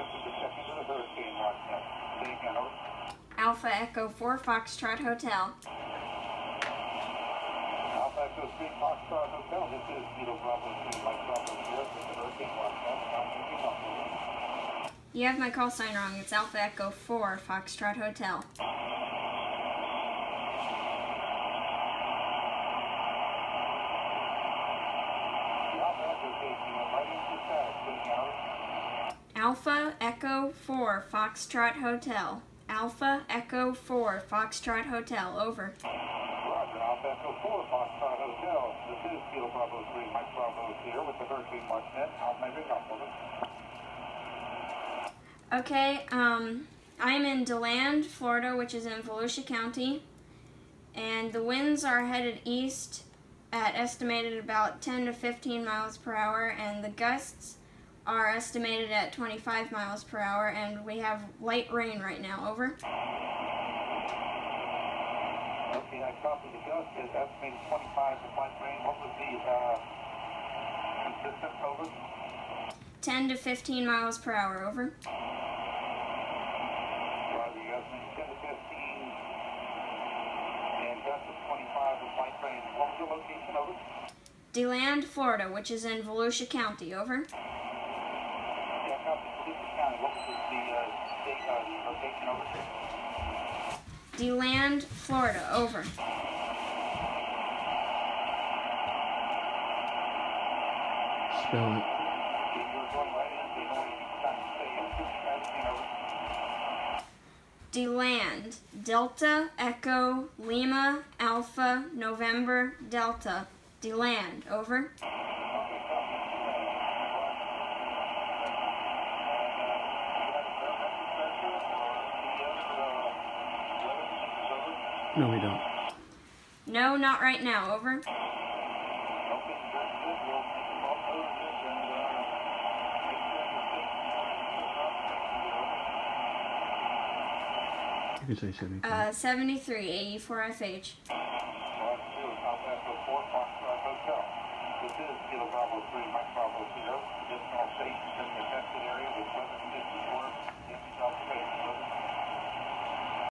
Say again, over. Alpha Echo 4 Foxtrot Hotel. Alpha Echo 3 Foxtrot Hotel. This is Kilo Bravo 3 Mike Bravo here with the Hurricane Watch Net. How can we help you? Have my call sign wrong. It's Alpha Echo 4 Foxtrot Hotel. The Alpha Echo taking you right into status. Say again, over. Alpha Echo 4 Foxtrot Hotel. Alpha Echo 4 Foxtrot Hotel. Over. Roger, Alpha Echo 4 Foxtrot Hotel. This is Kilo Bravo 3 Mike Bravo here with the Hurricane Watch Net. How may we help you? Okay, um, I'm in DeLand, Florida, which is in Volusia County, and the winds are headed east at estimated about 10 to 15 miles per hour, and the gusts are estimated at 25 miles per hour, and we have light rain right now. Over. Okay, I copy the gust is estimated 25 to light rain. What was the, uh, consistent over? 10 to 15 miles per hour. Over. Roger, you estimated 10 to 15 and gust of 25 with light rain. What was the location over? DeLand, Florida, which is in Volusia County. Over. Yeah, I copy Volusia County. What was the, uh, state, uh, the location over? DeLand, Florida. Over. Spell it. You were going right in, so you know what you kind of say, everything over. DeLand, Delta, Echo, Lima, Alpha, November, Delta. DeLand, over. No, we don't. No, not right now, over. You can say 73. Uh, 73, AE4FH. This is Kilo Bravo 3, Mike Bravo here. Additional stations in the affected area